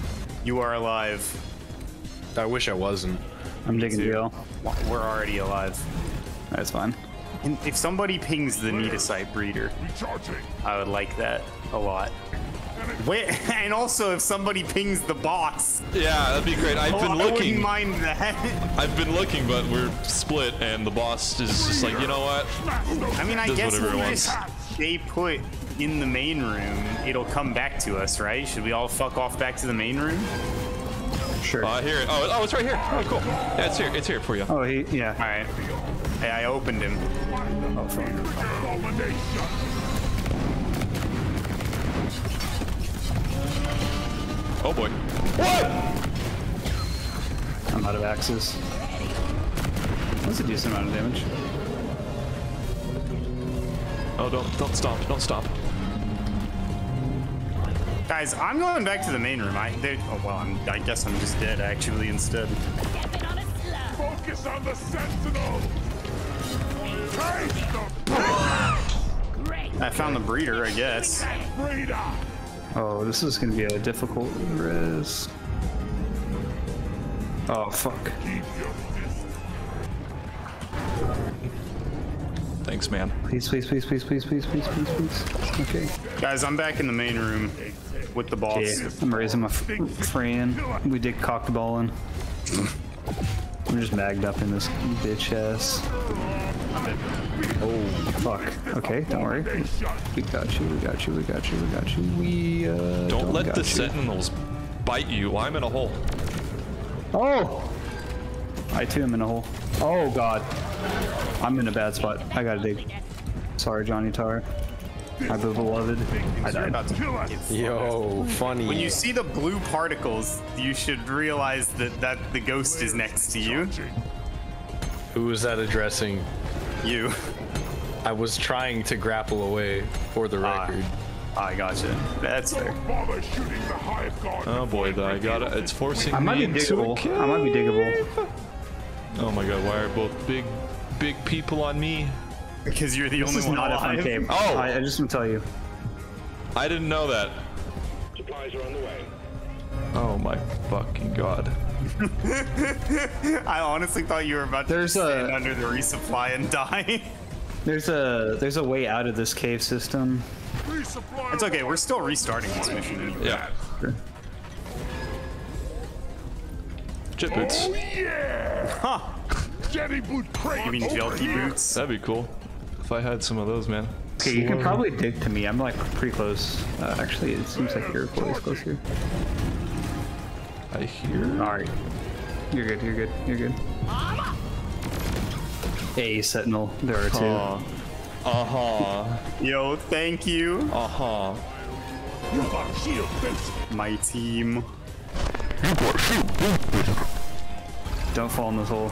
[SPEAKER 3] You are alive.
[SPEAKER 2] I wish I wasn't.
[SPEAKER 5] I'm digging
[SPEAKER 3] too.
[SPEAKER 5] jail.
[SPEAKER 3] We're already alive.
[SPEAKER 5] That's fine.
[SPEAKER 3] And if somebody pings the Naedocyte breeder, I would like that a lot. Wait, and also if somebody pings the boss,
[SPEAKER 4] Yeah, that'd be great. I've
[SPEAKER 3] oh,
[SPEAKER 4] been
[SPEAKER 3] I wouldn't
[SPEAKER 4] looking.
[SPEAKER 3] mind that.
[SPEAKER 4] I've been looking, but we're split, and the boss is just like, you know what?
[SPEAKER 3] I mean, I
[SPEAKER 4] Does
[SPEAKER 3] guess
[SPEAKER 4] whatever it
[SPEAKER 3] we
[SPEAKER 4] wants.
[SPEAKER 3] just stay put in the main room, it'll come back to us, right? Should we all fuck off back to the main room?
[SPEAKER 5] Sure.
[SPEAKER 4] Uh, oh, I hear it. Oh, oh, it's right here. Oh, cool. Yeah, it's here. It's here for you.
[SPEAKER 5] oh, he, yeah.
[SPEAKER 3] All right. Hey, I opened him.
[SPEAKER 6] Abomination.
[SPEAKER 4] Oh boy. What?
[SPEAKER 5] I'm out of axes. That's a decent amount of damage.
[SPEAKER 4] Oh, don't don't stop! Don't stop!
[SPEAKER 3] Guys, I'm going back to the main room. I, there- oh, well, I'm, I guess I'm just dead actually instead.
[SPEAKER 1] On.
[SPEAKER 6] Focus on the sentinel.
[SPEAKER 1] Great.
[SPEAKER 3] I found the breeder, I guess.
[SPEAKER 6] breeder.
[SPEAKER 5] Oh, this is gonna be a difficult res. Oh fuck.
[SPEAKER 4] Thanks, man.
[SPEAKER 5] Please, please, please, please, please, please, please, please, please. Okay.
[SPEAKER 3] Guys, I'm back in the main room with the boss.
[SPEAKER 5] Okay, I'm raising my f- Fran. We did cock the ball in. I'm just bagged up in this bitch ass. Oh, fuck. Okay, don't worry. We got you, we got you, we got you, we got you. We, uh.
[SPEAKER 4] Don't, let
[SPEAKER 5] got
[SPEAKER 4] the
[SPEAKER 5] you.
[SPEAKER 4] sentinels bite you. I'm in a hole.
[SPEAKER 5] Oh! I too am in a hole. Oh, God. I'm in a bad spot. I gotta dig. Sorry, Johnny Tarr. My beloved. I
[SPEAKER 3] You're
[SPEAKER 5] died.
[SPEAKER 3] about to get
[SPEAKER 2] Yo, funny.
[SPEAKER 3] When you see the blue particles, you should realize that, that the ghost is next to you.
[SPEAKER 2] Who was that addressing?
[SPEAKER 3] You.
[SPEAKER 2] I was trying to grapple away for the
[SPEAKER 3] Ah.
[SPEAKER 2] record.
[SPEAKER 3] I gotcha. That's fair.
[SPEAKER 6] Don't bother shooting the hive guard.
[SPEAKER 4] Oh boy, though, I got it. It's forcing
[SPEAKER 5] I might
[SPEAKER 4] me
[SPEAKER 5] be diggable. I might be diggable.
[SPEAKER 4] Oh my god, why are both big, big people on me?
[SPEAKER 3] Because you're the
[SPEAKER 5] This
[SPEAKER 3] only
[SPEAKER 5] is
[SPEAKER 3] one
[SPEAKER 5] not a fun
[SPEAKER 3] alive.
[SPEAKER 5] game.
[SPEAKER 4] Oh!
[SPEAKER 5] I, I just want to tell you.
[SPEAKER 4] I didn't know that.
[SPEAKER 6] Supplies are on the way.
[SPEAKER 4] Oh my fucking god.
[SPEAKER 3] I honestly thought you were about to
[SPEAKER 5] There's
[SPEAKER 3] just
[SPEAKER 5] a-
[SPEAKER 3] stand under the resupply and die.
[SPEAKER 5] There's a there's a way out of this cave system.
[SPEAKER 6] Resupply.
[SPEAKER 3] it's okay. We're still restarting this mission anyway.
[SPEAKER 4] Yeah. Jet boots.
[SPEAKER 6] Oh yeah.
[SPEAKER 3] Huh.
[SPEAKER 6] Jetty boot crate.
[SPEAKER 3] You mean
[SPEAKER 6] over
[SPEAKER 3] Jelky boots?
[SPEAKER 4] That'd be cool. If I had some of those, man.
[SPEAKER 5] Okay, you can probably dig to me. I'm like pretty close. Uh, actually, it seems like your is closer.
[SPEAKER 4] I hear.
[SPEAKER 5] All right, you're good. You're good. You're good. A sentinel. There are two.
[SPEAKER 4] Uh huh.
[SPEAKER 3] Yo, thank you,
[SPEAKER 4] Uh huh.
[SPEAKER 6] You got shield fence.
[SPEAKER 3] my team.
[SPEAKER 5] Don't fall in this hole.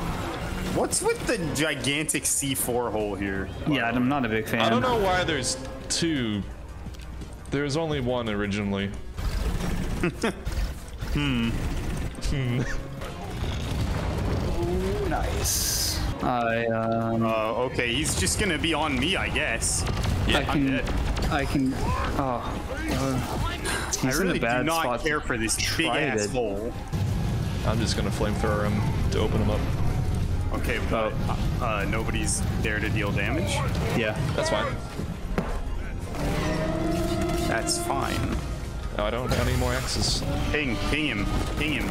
[SPEAKER 3] What's with the gigantic C4 hole here?
[SPEAKER 5] Yeah, I'm not a big fan.
[SPEAKER 4] I don't know why there's two. There's only one originally.
[SPEAKER 5] hmm Nice. I um.
[SPEAKER 3] Uh, okay, he's just gonna be on me, I guess.
[SPEAKER 5] I
[SPEAKER 3] I'm
[SPEAKER 5] can.
[SPEAKER 3] dead.
[SPEAKER 5] I can. Oh. Uh,
[SPEAKER 3] I
[SPEAKER 5] he's in
[SPEAKER 3] really
[SPEAKER 5] a bad
[SPEAKER 3] do not care for this big
[SPEAKER 5] Tried
[SPEAKER 3] ass hole.
[SPEAKER 4] I'm just gonna flamethrower him to open them up.
[SPEAKER 3] Okay, but uh, nobody's there to deal damage.
[SPEAKER 5] Yeah.
[SPEAKER 4] That's fine.
[SPEAKER 3] That's fine.
[SPEAKER 4] No, I don't have any more axes.
[SPEAKER 3] Ping, ping him, ping him.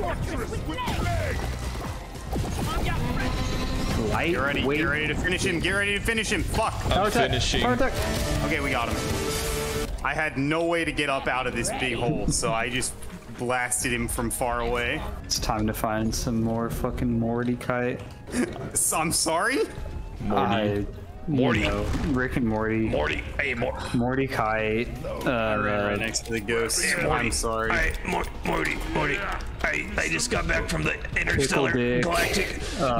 [SPEAKER 6] Fortress with leg.
[SPEAKER 5] Light.
[SPEAKER 3] Get ready,
[SPEAKER 5] weight.
[SPEAKER 3] get ready to finish him. Get ready to finish him. Fuck.
[SPEAKER 5] Power attack,
[SPEAKER 4] finishing.
[SPEAKER 5] Power attack.
[SPEAKER 3] Okay, we got him. I had no way to get up out of this big hole, so I just blasted him from far away.
[SPEAKER 5] It's time to find some more fucking Morty kite.
[SPEAKER 3] S- I'm sorry?
[SPEAKER 5] I, Morty. You know, Rick and Morty.
[SPEAKER 4] Morty, hey, Mor-
[SPEAKER 5] Morty kite. Uh,
[SPEAKER 3] Right next to the ghost. I'm sorry.
[SPEAKER 9] I, Mor- Morty, Morty, I, I just got back from the interstellar
[SPEAKER 5] dick.
[SPEAKER 9] galactic,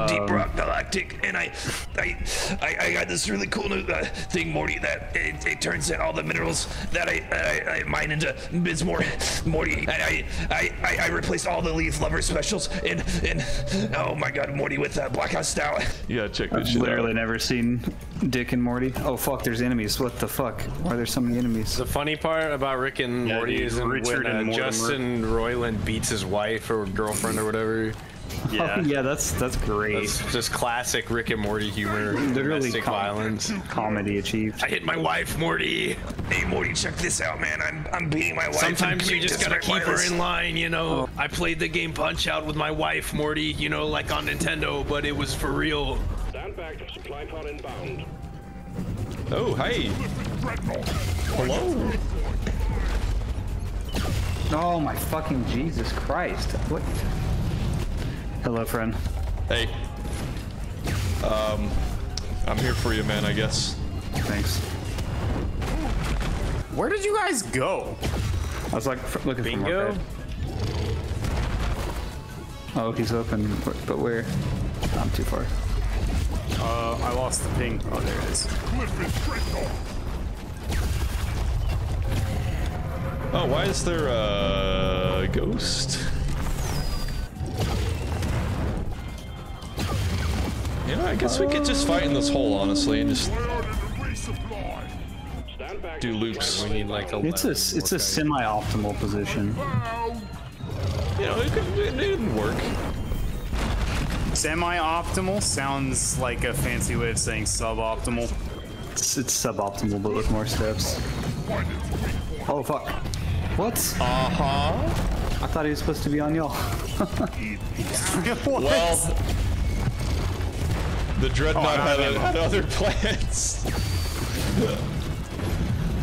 [SPEAKER 9] deep rock galactic, and I, I, I, I got this really cool new uh, thing, Morty, that it, it turns in all the minerals that I, I, I mine into Bismor, Morty, and I, I, I, I replaced all the Leaf Lover specials in, in, oh my god, Morty with uh, Black House Stout.
[SPEAKER 4] you check this
[SPEAKER 5] I've
[SPEAKER 4] shit
[SPEAKER 5] literally
[SPEAKER 4] out.
[SPEAKER 5] never seen Dick and Morty. Oh fuck, there's enemies. What the fuck? Why are there so many enemies?
[SPEAKER 2] The funny part about Rick and
[SPEAKER 3] Yeah,
[SPEAKER 2] Morty
[SPEAKER 3] dude,
[SPEAKER 2] is in
[SPEAKER 3] Richard
[SPEAKER 2] when uh,
[SPEAKER 3] and Mortimer.
[SPEAKER 2] Justin Roiland beats his wife or girlfriend or whatever.
[SPEAKER 3] Yeah.
[SPEAKER 5] Oh, yeah, that's that's great.
[SPEAKER 2] It's just classic Rick and Morty humor,
[SPEAKER 5] Literally
[SPEAKER 2] domestic
[SPEAKER 5] com-
[SPEAKER 2] violence.
[SPEAKER 5] Comedy achieved.
[SPEAKER 2] I hit my wife, Morty.
[SPEAKER 9] Hey Morty, check this out, man. I'm, I'm beating my wife. and
[SPEAKER 2] Sometimes you just gotta
[SPEAKER 9] Smart
[SPEAKER 2] keep her in line, you know. Oh. I played the game Punch Out with my wife, Morty, you know, like on Nintendo, but it was for real.
[SPEAKER 6] Stand back. Supply pod inbound.
[SPEAKER 4] Oh, hey. Hello.
[SPEAKER 5] Oh my fucking Jesus Christ! What? Hello, friend.
[SPEAKER 4] Hey. Um, I'm here for you, man. I guess.
[SPEAKER 5] Thanks.
[SPEAKER 3] Where did you guys go?
[SPEAKER 5] I was like f- looking for more.
[SPEAKER 2] Bingo.
[SPEAKER 5] bed. Oh, he's open, but but where? I'm too far.
[SPEAKER 3] Uh, I lost the ping. Oh, there it is.
[SPEAKER 4] Oh, why is there a ghost? Yeah, I guess we could just fight in this hole, honestly, and just do loops.
[SPEAKER 2] We need like a.
[SPEAKER 5] It's a it's a semi-optimal position.
[SPEAKER 4] You know, it, could, it didn't work.
[SPEAKER 3] Semi-optimal sounds like a fancy way of saying suboptimal.
[SPEAKER 5] It's, it's suboptimal, but with more steps. Oh fuck! What?
[SPEAKER 4] Uh huh.
[SPEAKER 5] I thought he was supposed to be on y'all.
[SPEAKER 4] Well, the dreadnought
[SPEAKER 3] Oh,
[SPEAKER 4] had,
[SPEAKER 3] know.
[SPEAKER 4] had other plans.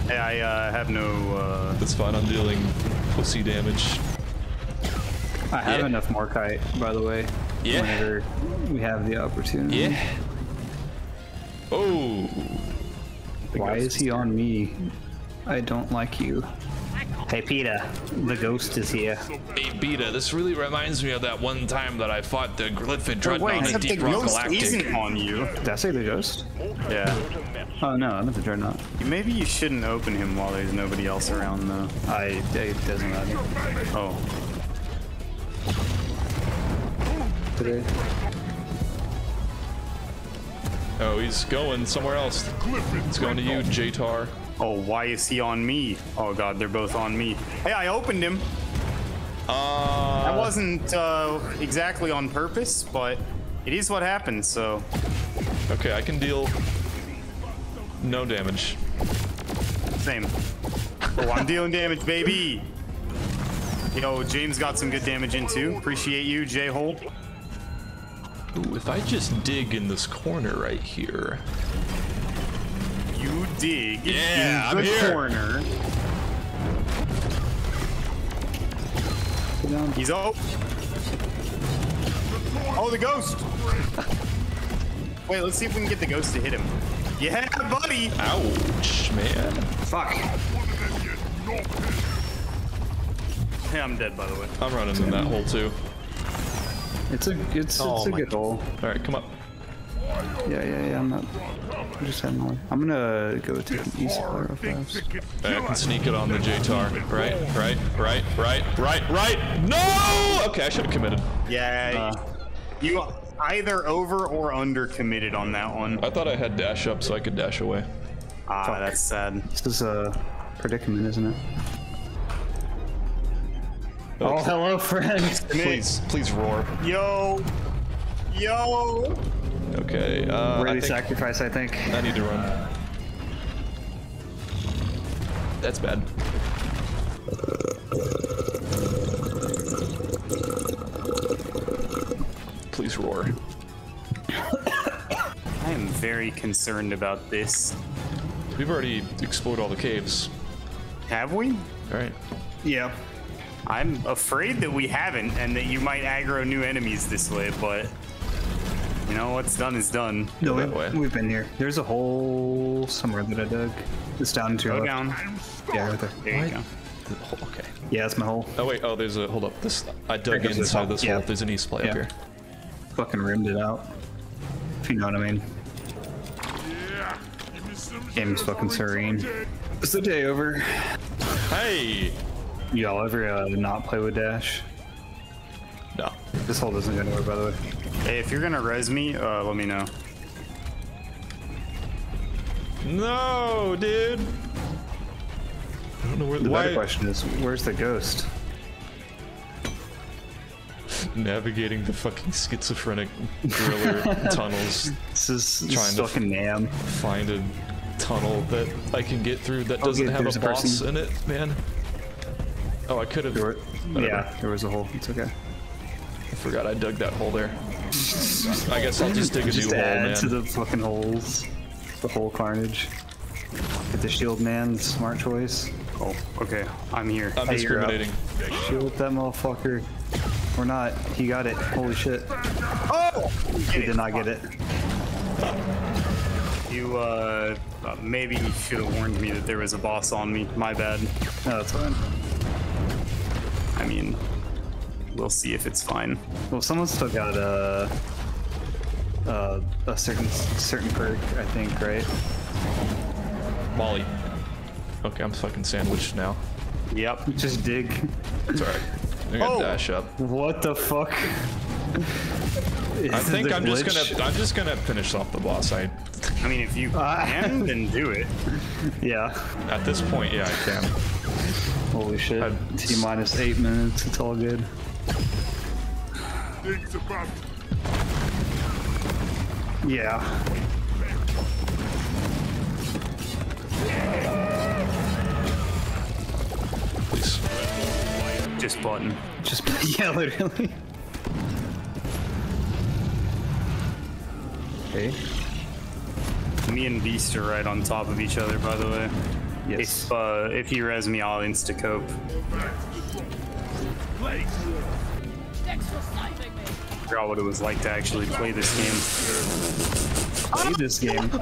[SPEAKER 3] Hey, I uh, have no. Uh,
[SPEAKER 4] That's fine. I'm dealing pussy damage.
[SPEAKER 5] I have
[SPEAKER 4] Yeah.
[SPEAKER 5] enough Morkite, by the way.
[SPEAKER 4] Yeah.
[SPEAKER 5] Whenever we have the opportunity.
[SPEAKER 4] Yeah. Oh.
[SPEAKER 5] Why is he on me? I don't like you. Hey, Peter. The ghost is here.
[SPEAKER 9] Hey, Beta, this really reminds me of that one time that I fought the Glyphid Dreadnought
[SPEAKER 3] wait,
[SPEAKER 9] in
[SPEAKER 3] except the
[SPEAKER 9] Deep Rock
[SPEAKER 3] ghost
[SPEAKER 9] Galactic.
[SPEAKER 3] isn't on you.
[SPEAKER 5] Did I say the ghost?
[SPEAKER 3] Yeah.
[SPEAKER 5] Oh no, I'm at the dreadnought.
[SPEAKER 3] Maybe you shouldn't open him while there's nobody else around, though.
[SPEAKER 5] I it doesn't matter.
[SPEAKER 3] Oh.
[SPEAKER 5] Today.
[SPEAKER 4] Oh, he's going somewhere else. It's going to you, Jtar.
[SPEAKER 3] Oh, why is he on me? Oh god, they're both on me. Hey, I opened him.
[SPEAKER 4] Uh,
[SPEAKER 3] That wasn't uh, exactly on purpose, but it is what happened, so.
[SPEAKER 4] okay, I can deal no damage.
[SPEAKER 3] Same. Oh, I'm dealing damage, baby. Yo, James got some good damage in too. Appreciate you, J Hole.
[SPEAKER 4] Ooh, if I just dig in this corner right here.
[SPEAKER 3] You dig
[SPEAKER 4] Yeah,
[SPEAKER 3] in
[SPEAKER 4] I'm
[SPEAKER 3] the
[SPEAKER 4] here.
[SPEAKER 3] corner.
[SPEAKER 5] Down.
[SPEAKER 3] He's oh. Oh, the ghost. Wait, let's see if we can get the ghost to hit him. Yeah, buddy.
[SPEAKER 4] Ouch, man.
[SPEAKER 5] Fuck.
[SPEAKER 3] Hey, I'm dead, by the way.
[SPEAKER 4] I'm running in that hole too.
[SPEAKER 5] It's a it's
[SPEAKER 2] Oh
[SPEAKER 5] it's a
[SPEAKER 2] my
[SPEAKER 5] good hole.
[SPEAKER 4] All right, come up.
[SPEAKER 5] Yeah, yeah, yeah. I'm not. I'm just heading away. I'm gonna go to the east part real fast.
[SPEAKER 4] I can sneak it on the Jtar. Right, right, right, right, right, right. No! Okay, I should have committed.
[SPEAKER 3] Yeah, you either over or under committed on that one.
[SPEAKER 4] I thought I had dash up so I could dash away.
[SPEAKER 3] Ah, that's sad.
[SPEAKER 5] This is a predicament, isn't it? Oh, hello, friends.
[SPEAKER 4] Please, please roar.
[SPEAKER 3] Yo, yo.
[SPEAKER 4] Okay, uh, I
[SPEAKER 5] Worthy
[SPEAKER 4] think
[SPEAKER 5] sacrifice, I think.
[SPEAKER 4] I need to run. That's bad. Please roar.
[SPEAKER 3] I am very concerned about this.
[SPEAKER 4] We've already explored all the caves.
[SPEAKER 3] Have we?
[SPEAKER 4] All right.
[SPEAKER 5] Yeah.
[SPEAKER 3] I'm afraid that we haven't, and that you might aggro new enemies this way. But you know what's done is done.
[SPEAKER 5] No, we've, we've been here. There's a hole somewhere that I dug. It's down to your
[SPEAKER 3] Go
[SPEAKER 5] left.
[SPEAKER 3] down.
[SPEAKER 5] Yeah, right there.
[SPEAKER 3] There you go.
[SPEAKER 4] The- Okay.
[SPEAKER 5] Yeah, that's my hole.
[SPEAKER 4] Oh wait. Oh, there's a. Hold up. This. I dug inside
[SPEAKER 5] hole.
[SPEAKER 4] this
[SPEAKER 5] Yeah.
[SPEAKER 4] hole. There's an east play
[SPEAKER 5] Yeah.
[SPEAKER 4] up here.
[SPEAKER 5] Fucking rimmed it out. If you know what I mean. Game's fucking serene. Is the day over?
[SPEAKER 4] Hey.
[SPEAKER 5] Y'all ever uh, not play with Dash?
[SPEAKER 4] No.
[SPEAKER 5] This hole doesn't go anywhere, by the way.
[SPEAKER 3] Hey, if you're gonna res me, uh, let me know.
[SPEAKER 4] No, dude. I don't know where
[SPEAKER 5] The
[SPEAKER 4] why
[SPEAKER 5] better question is, where's the ghost?
[SPEAKER 4] navigating the fucking schizophrenic driller tunnels.
[SPEAKER 5] This is this
[SPEAKER 4] Trying
[SPEAKER 5] is
[SPEAKER 4] to-
[SPEAKER 5] fucking Nam.
[SPEAKER 4] Find a tunnel that I can get through that doesn't
[SPEAKER 5] yeah,
[SPEAKER 4] have a
[SPEAKER 5] a
[SPEAKER 4] boss
[SPEAKER 5] person.
[SPEAKER 4] in it, man. Oh, I could have.
[SPEAKER 5] There were,
[SPEAKER 4] Whatever.
[SPEAKER 5] yeah, there was a hole. It's okay.
[SPEAKER 4] I forgot I dug that hole there. I guess I'll just dig a
[SPEAKER 5] Just
[SPEAKER 4] new hole,
[SPEAKER 5] add
[SPEAKER 4] man.
[SPEAKER 5] to the fucking holes. The whole carnage. Get the shield man, smart choice.
[SPEAKER 3] Oh, okay. I'm here.
[SPEAKER 4] I'm
[SPEAKER 5] Hey, you're
[SPEAKER 4] discriminating.
[SPEAKER 5] Shield that motherfucker. Or not. He got it. Holy shit.
[SPEAKER 3] Oh!
[SPEAKER 5] He did not get it.
[SPEAKER 3] You, uh, maybe maybe should have warned me that there was a boss on me. My bad.
[SPEAKER 5] No, that's fine.
[SPEAKER 3] I mean, we'll see if it's fine.
[SPEAKER 5] Well, someone's still got uh uh, a certain certain perk, I think, right?
[SPEAKER 4] Molly. Okay, I'm fucking sandwiched now.
[SPEAKER 3] Yep.
[SPEAKER 5] Just dig.
[SPEAKER 4] It's alright. I gotta
[SPEAKER 3] Oh.
[SPEAKER 4] dash up.
[SPEAKER 5] What the fuck?
[SPEAKER 4] I think I'm just gonna I'm just gonna finish off the boss. I
[SPEAKER 3] I mean, if you can, then do it.
[SPEAKER 5] Yeah.
[SPEAKER 4] at this point, yeah, I can.
[SPEAKER 5] Holy shit.
[SPEAKER 4] I'd-
[SPEAKER 5] T minus eight minutes. It's all good. Yeah.
[SPEAKER 4] Please.
[SPEAKER 3] Just button.
[SPEAKER 5] Just yeah, literally. Okay.
[SPEAKER 3] Me and Beast are right on top of each other, by the way.
[SPEAKER 5] Yes.
[SPEAKER 3] If uh, if he res me, I'll insta cope.
[SPEAKER 1] Thanks for sniping me.
[SPEAKER 3] Forgot what it was like to actually play this game.
[SPEAKER 5] Play this game.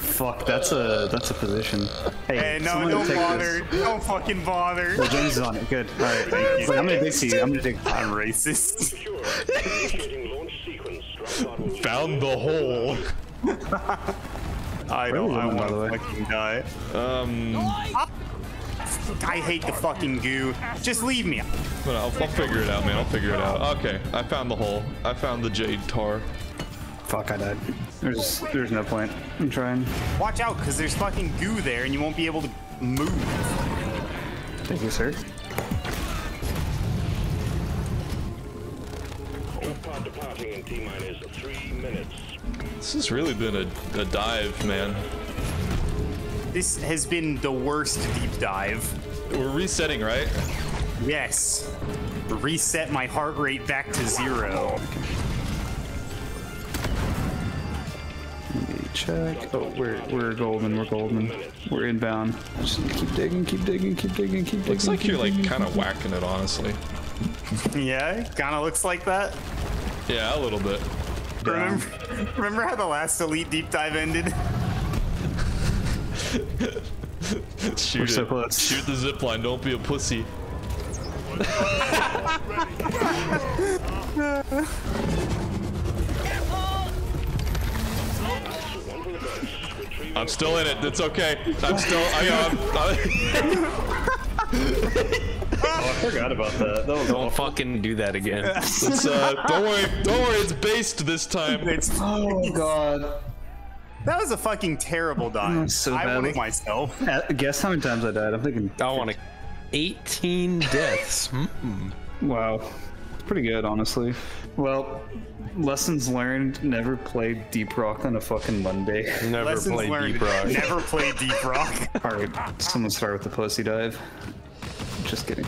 [SPEAKER 5] Fuck, that's a that's a position. Hey,
[SPEAKER 3] Hey, no, don't bother.
[SPEAKER 5] This.
[SPEAKER 3] Don't fucking bother.
[SPEAKER 5] Well, James is on it. Good. All right.
[SPEAKER 3] Thank you.
[SPEAKER 5] Wait, I'm gonna dig to you. I'm gonna dig.
[SPEAKER 3] I'm racist.
[SPEAKER 6] Secure. Initiating launch sequence. Drop pod will
[SPEAKER 4] Found the hole.
[SPEAKER 3] I don't. I
[SPEAKER 5] it, by the
[SPEAKER 3] want to fucking die.
[SPEAKER 4] Um,
[SPEAKER 3] I hate the fucking goo. Just leave me.
[SPEAKER 4] but I'll, I'll figure it out, man. I'll figure it out. Okay, I found the hole. I found the jade tar.
[SPEAKER 5] Fuck, I died. There's there's no point. I'm trying.
[SPEAKER 3] Watch out, because there's fucking goo there, and you won't be able to move.
[SPEAKER 5] Thank you, sir.
[SPEAKER 6] drop pod departing in T minus three minutes.
[SPEAKER 4] This has really been a, a dive, man.
[SPEAKER 3] This has been the worst deep dive.
[SPEAKER 4] We're resetting, right?
[SPEAKER 3] Yes. Reset my heart rate back to zero.
[SPEAKER 5] Check. Oh, we're we're golden. We're golden. We're inbound. Just keep digging. Keep digging. Keep digging. Keep digging.
[SPEAKER 4] Looks like you're like kind of whacking it, honestly.
[SPEAKER 3] Yeah, kind of looks like that.
[SPEAKER 4] Yeah, a little bit.
[SPEAKER 3] Remember, remember how the last Elite deep dive ended?
[SPEAKER 4] Shoot
[SPEAKER 5] We're
[SPEAKER 4] it.
[SPEAKER 5] so close.
[SPEAKER 4] Shoot the zip line. Don't be a pussy. I'm still in it. It's okay. I'm still. I,
[SPEAKER 5] I forgot about that. That was
[SPEAKER 2] Don't fucking do that again.
[SPEAKER 4] it's, uh, don't worry. Don't worry. It's based this time.
[SPEAKER 3] It's,
[SPEAKER 5] Oh god.
[SPEAKER 3] That was a fucking terrible dive.
[SPEAKER 5] so
[SPEAKER 3] I
[SPEAKER 5] badly.
[SPEAKER 3] wanted myself.
[SPEAKER 5] Uh, Guess how many times I died? I'm thinking.
[SPEAKER 2] I want to. 18 deaths. Hmm.
[SPEAKER 5] Wow. Pretty good, honestly. Well, lessons learned: never play Deep Rock on a fucking Monday.
[SPEAKER 2] Never
[SPEAKER 3] Lessons
[SPEAKER 2] played
[SPEAKER 3] learned.
[SPEAKER 2] Deep Rock.
[SPEAKER 3] Never play Deep Rock.
[SPEAKER 5] All right, someone start with the pussy dive. Just kidding.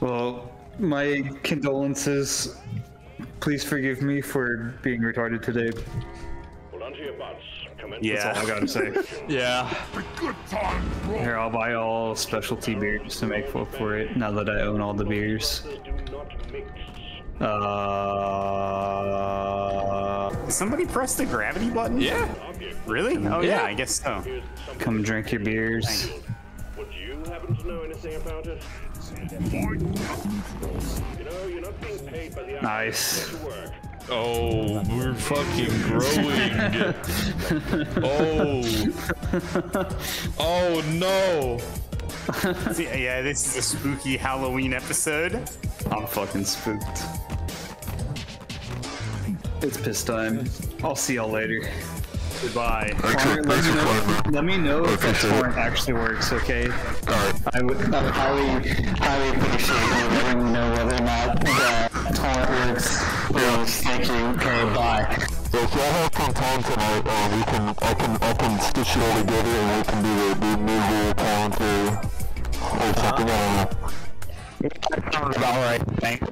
[SPEAKER 5] Well, my condolences. Please forgive me for being retarded today.
[SPEAKER 6] Hold on to your butts. Commence
[SPEAKER 3] Yeah.
[SPEAKER 5] I gotta say.
[SPEAKER 4] Yeah.
[SPEAKER 5] Here, I'll buy all specialty beers to make up for it. Now that I own all the beers.
[SPEAKER 6] Do not mix.
[SPEAKER 5] Uh,
[SPEAKER 3] Somebody press the gravity button?
[SPEAKER 4] Yeah.
[SPEAKER 3] Really? Oh yeah,
[SPEAKER 4] Yeah.
[SPEAKER 3] I guess so.
[SPEAKER 5] come drink your beers.
[SPEAKER 6] Would you happen to know anything about it? You know, you're not being paid by the
[SPEAKER 5] Nice.
[SPEAKER 6] To work.
[SPEAKER 4] Oh, we're fucking growing. oh. Oh no.
[SPEAKER 3] Yeah, this is a spooky Halloween episode.
[SPEAKER 5] I'm fucking spooked. It's piss time. I'll see y'all later.
[SPEAKER 3] Goodbye.
[SPEAKER 5] Connor, let, me know, let me know if that torrent actually works, okay? I would I would highly, highly appreciate you letting me know whether or not the torrent works. Please, thank you. Okay, bye.
[SPEAKER 7] If y'all have some time tonight, uh, we can, I can, I can stitch it all together and we can do the, the movie calendar or something, I don't know.
[SPEAKER 5] Sounds about right. Thanks.